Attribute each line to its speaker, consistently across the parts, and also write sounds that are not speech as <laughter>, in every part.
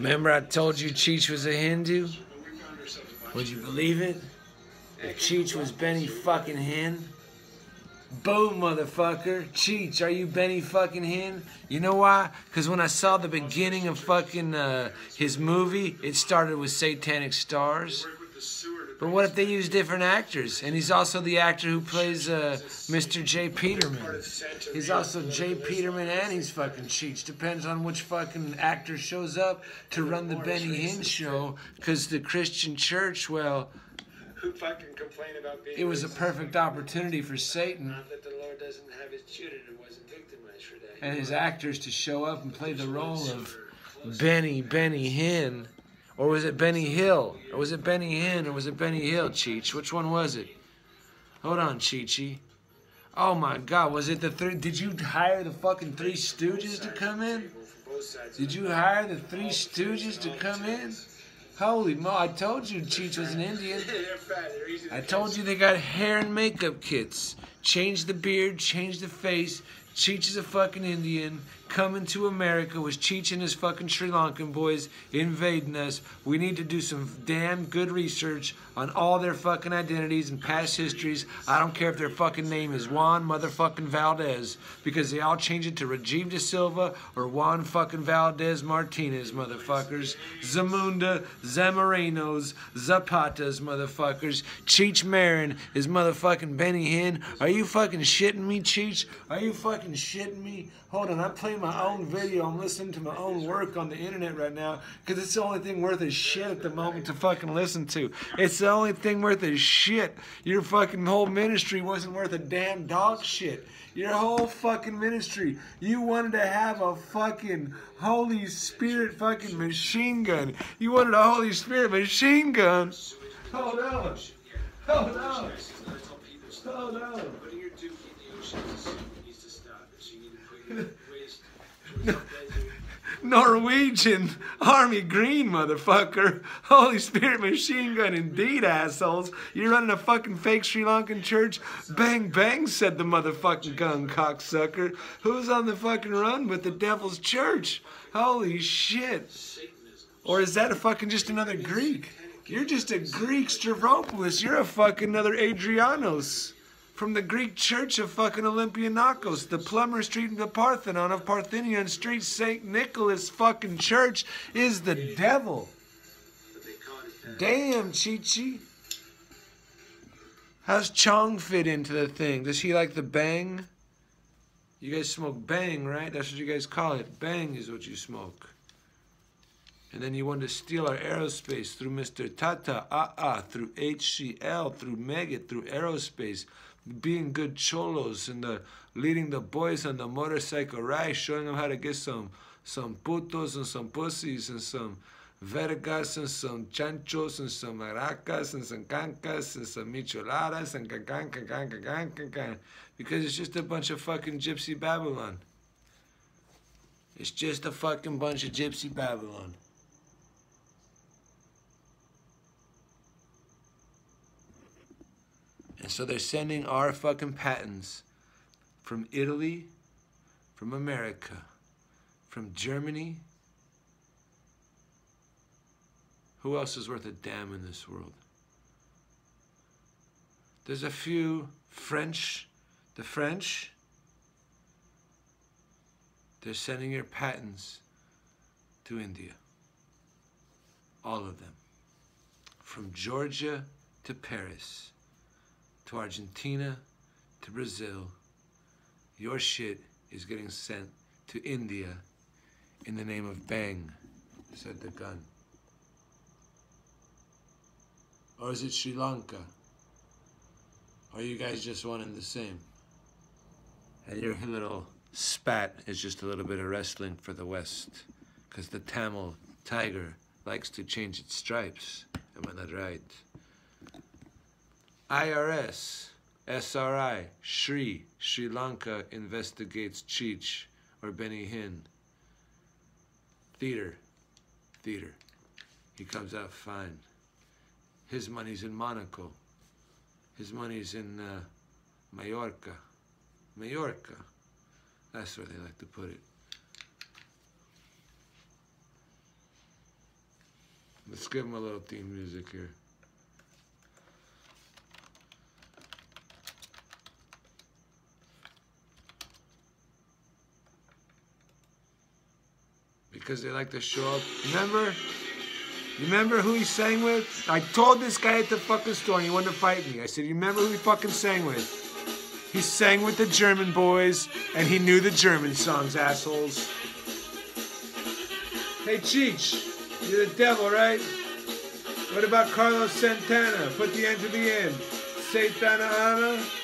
Speaker 1: Remember I told you Cheech was a Hindu? Would you believe it? Cheech was Benny fucking Hinn? Boom, motherfucker. Cheech, are you Benny fucking Hinn? You know why? Because when I saw the beginning of fucking uh, his movie, it started with Satanic Stars. But what if they use different actors? And he's also the actor who plays uh, Mr. J. Peterman. He's also J. Peterman and he's fucking Cheech. Depends on which fucking actor shows up to run the Benny Hinn show. Because the Christian church, well,
Speaker 2: Who fucking complain about being
Speaker 1: it was a perfect opportunity for Satan
Speaker 2: Not that the Lord doesn't have his children who wasn't victimized for that.
Speaker 1: and his actors to show up and play the role of Benny, Benny Hinn. Or was it Benny Hill? Or was it Benny Hinn? Or was it Benny Hill, Cheech? Which one was it? Hold on, Cheechy. Oh my god, was it the three? Did you hire the fucking Three Stooges to come in? Did you hire the Three Stooges to come in? Holy mo, I told you Cheech was an Indian. I told you they got hair and makeup kits. Change the beard, change the face. Cheech is a fucking Indian. Coming to America was Cheech and his fucking Sri Lankan boys invading us. We need to do some damn good research on all their fucking identities and past histories. I don't care if their fucking name is Juan motherfucking Valdez, because they all change it to Rajiv De Silva or Juan fucking Valdez Martinez, motherfuckers. Zamunda, Zamarenos, Zapatas, motherfuckers. Cheech Marin is motherfucking Benny Hinn. Are you fucking shitting me, Cheech? Are you fucking shitting me? Hold on, I'm playing my own video. I'm listening to my own work on the internet right now because it's the only thing worth a shit at the moment to fucking listen to. It's the only thing worth a shit. Your fucking whole ministry wasn't worth a damn dog shit. Your whole fucking ministry. You wanted to have a fucking Holy Spirit fucking machine gun. You wanted a Holy Spirit machine gun. Hold on. Hold on. Hold on.
Speaker 2: Putting your <laughs>
Speaker 1: Norwegian Army Green, motherfucker. Holy Spirit machine gun, indeed, assholes. You're running a fucking fake Sri Lankan church? Bang, bang, said the motherfucking gun cocksucker. Who's on the fucking run with the devil's church? Holy shit. Or is that a fucking just another Greek? You're just a Greek Stavropoulos. You're a fucking another Adrianos. From the Greek church of fucking Olympianakos, the Plumber Street and the Parthenon of Parthenion Street, St. Nicholas fucking church is the devil. Damn, Chi-Chi. How's Chong fit into the thing? Does he like the bang? You guys smoke bang, right? That's what you guys call it. Bang is what you smoke. And then you want to steal our aerospace through Mr. Tata, ah ah, through HCL, through Meggitt, through aerospace, being good cholos and the leading the boys on the motorcycle ride, showing them how to get some some putos and some pussies and some vergas and some chanchos and some maracas and some cancas and some micholadas and can can can can can can can because it's just a bunch of fucking gypsy Babylon. It's just a fucking bunch of gypsy Babylon. And so they're sending our fucking patents from Italy, from America, from Germany. Who else is worth a damn in this world? There's a few French, the French, they're sending your patents to India. All of them. From Georgia to Paris to Argentina, to Brazil, your shit is getting sent to India in the name of Bang, said the gun. Or is it Sri Lanka? Are you guys just one and the same? And your little spat is just a little bit of wrestling for the West. Because the Tamil tiger likes to change its stripes. Am I not right? IRS, SRI, Sri, Sri Lanka investigates Cheech or Benny Hinn. Theater, theater. He comes out fine. His money's in Monaco. His money's in uh, Mallorca. Mallorca. That's where they like to put it. Let's give him a little theme music here. Because they like to show up. Remember? Remember who he sang with? I told this guy at the fucking store and he wanted to fight me. I said, You remember who he fucking sang with? He sang with the German boys and he knew the German songs, assholes. Hey, Cheech, you're the devil, right? What about Carlos Santana? Put the end to the end. Satana Ana?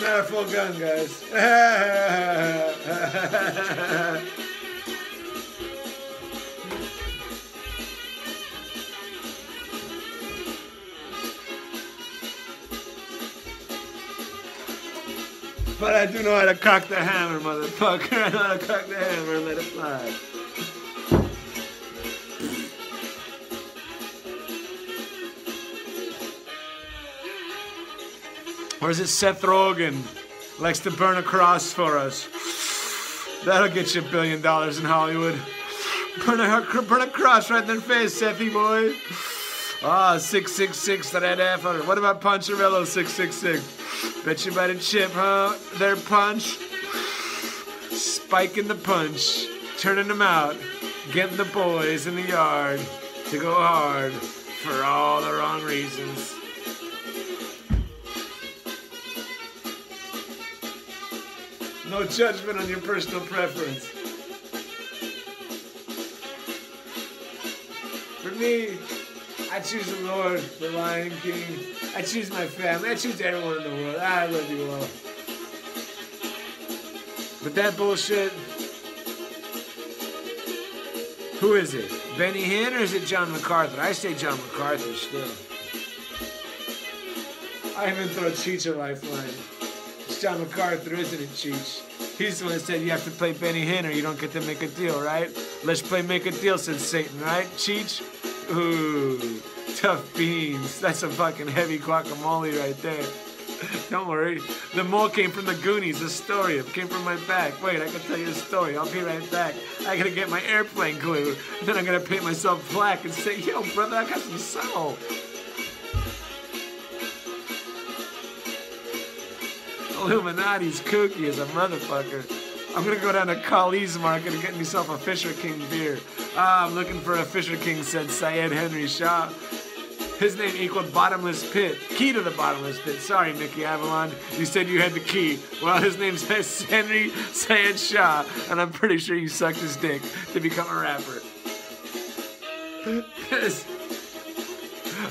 Speaker 1: Not a full gun, guys. <laughs> But I do know how to cock the hammer, motherfucker. <laughs> I know how to cock the hammer and let it fly. Or is it Seth Rogen likes to burn a cross for us? That'll get you a billion dollars in Hollywood. Burn a, burn a cross right in their face, Sethy boy. Ah, 666, the red F. What about Poncherello 666? Bet you better chip, huh? Their punch. Spiking the punch. Turning them out. Getting the boys in the yard to go hard for all the wrong reasons. No judgment on your personal preference. For me, I choose the Lord, the Lion King. I choose my family. I choose everyone in the world. I love you all. But that bullshit. Who is it? Benny Hinn or is it John MacArthur? I say John MacArthur still. I even throw Cheech a lifeline. It's John MacArthur, isn't it, Cheech? He's the one that said you have to play Benny Hinn or you don't get to make a deal, right? Let's play make a deal, said Satan, right? Cheech? Ooh, tough beans. That's a fucking heavy guacamole right there. <laughs> Don't worry. The mole came from the Goonies, Astoria. Came from my back. Wait, I can tell you a story. I'll be right back. I gotta get my airplane glue. Then I'm gonna paint myself black and say, yo, brother, I got some soul. Illuminati's kooky as a motherfucker. I'm gonna go down to Kali's market and get myself a Fisher King beer. Ah, I'm looking for a Fisher King, said Syed Henry Shaw. His name equaled bottomless pit. Key to the bottomless pit. Sorry, Mickey Avalon. You said you had the key. Well, his name's Henry Syed Shah, and I'm pretty sure you sucked his dick to become a rapper. <laughs>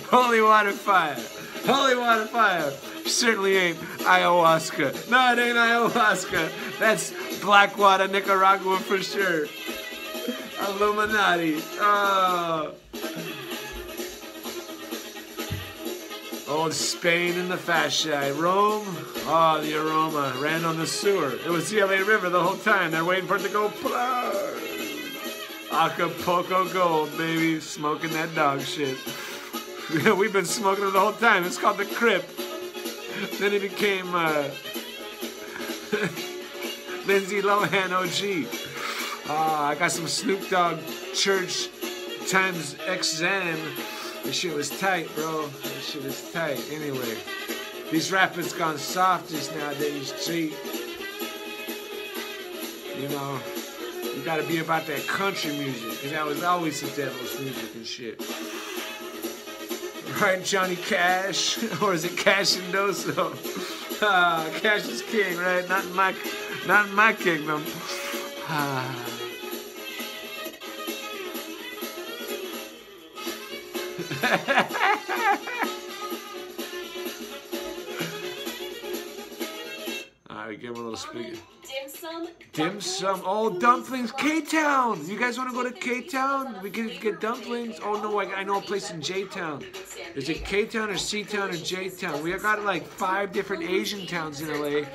Speaker 1: Holy water fire. Holy water fire. Certainly ain't ayahuasca. No, it ain't ayahuasca. That's Blackwater, Nicaragua for sure. Illuminati. Oh. Old Spain in the fascia. Rome, oh, the aroma ran on the sewer. It was the LA River the whole time. They're waiting for it to go plug. Acapulco Gold, baby. Smoking that dog shit. <laughs> We've been smoking it the whole time. It's called the Crip. Then he became uh, <laughs> Lindsay Lohan OG. Uh, I got some Snoop Dogg Church times XN. This shit was tight, bro. This shit was tight. Anyway, these rappers gone soft just nowadays, cheap. You know, you gotta be about that country music, because that was always the devil's music and shit. Right, Johnny Cash? <laughs> or is it Cash and Doso? <laughs> Ah, Cash is king, right? Not in my, not in my kingdom. Ah. <laughs> Alright, give him a little speaker.
Speaker 3: Dim sum.
Speaker 1: Dim sum. Oh, dumplings. K Town. You guys want to go to K Town? We can get dumplings. Oh, no, I, I know a place in J Town. Is it K Town or C Town or J Town? We got like five different Asian towns in LA.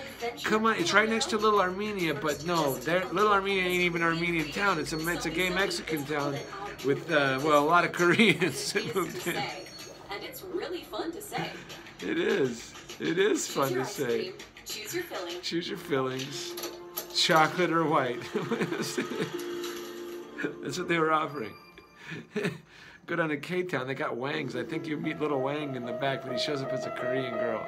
Speaker 1: Come on, it's right next to Little Armenia, but no, Little Armenia ain't even Armenian town. It's a it's a gay Mexican town with uh, well a lot of <laughs> Koreans that moved in.
Speaker 3: And it's really fun to say.
Speaker 1: It is. It is fun to say.
Speaker 3: Choose your filling.
Speaker 1: Choose your fillings. Chocolate or white. <laughs> That's what they were offering. Go down to K-Town, they got Wangs. I think you meet Little Wang in the back, but he shows up as a Korean girl.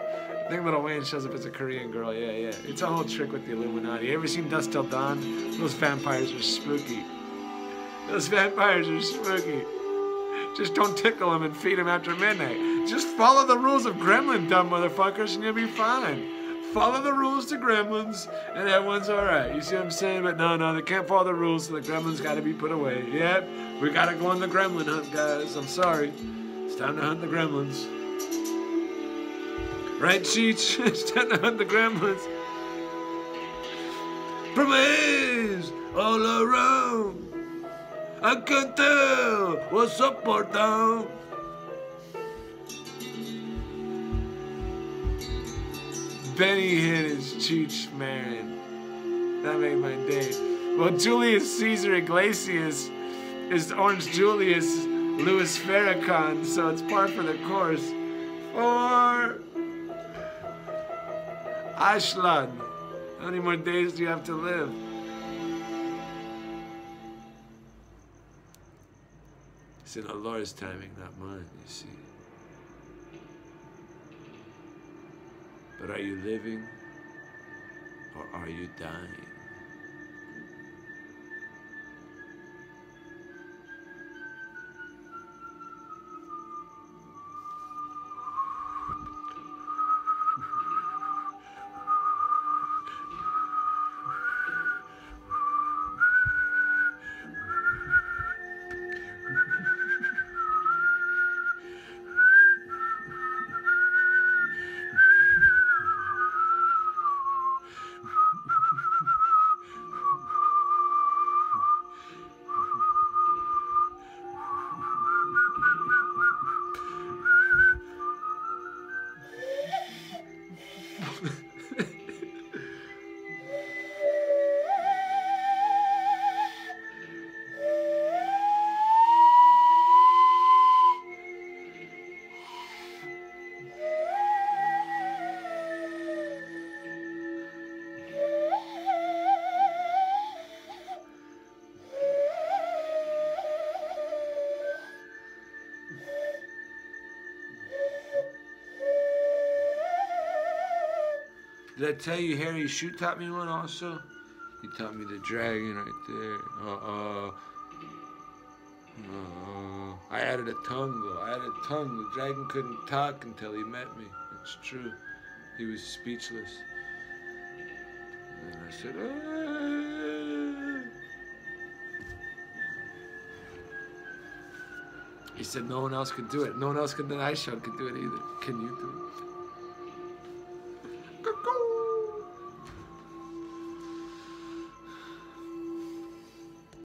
Speaker 1: I think Little Wang shows up as a Korean girl, yeah, yeah. It's a whole trick with the Illuminati. You ever seen Dusk Till Dawn? Those vampires are spooky. Those vampires are spooky. Just don't tickle them and feed them after midnight. Just follow the rules of Gremlin, dumb motherfuckers, and you'll be fine. Follow the rules to Gremlins, and everyone's alright. You see what I'm saying? But no, no, they can't follow the rules, so the Gremlins gotta be put away. Yep, we gotta go on the Gremlin hunt, guys. I'm sorry. It's time to hunt the Gremlins. Right, Cheech? <laughs> it's time to hunt the Gremlins. Praise all around. I can tell what's up or down. Benny hit his Cheech Marin. That made my day. Well, Julius Caesar Iglesias is Orange Julius Louis Farrakhan, so it's par for the course. For Ashland. How many more days do you have to live? It's in Allah's timing, not mine, you see. But are you living or are you dying? Did I tell you Harry Shoot taught me one also? He taught me the dragon right there. Uh-oh. Uh-oh. I added a tongue though. I added a tongue. The dragon couldn't talk until he met me. It's true. He was speechless. And I said, ah. He said no one else could do it. No one else that I showed could do it either. Can you do it?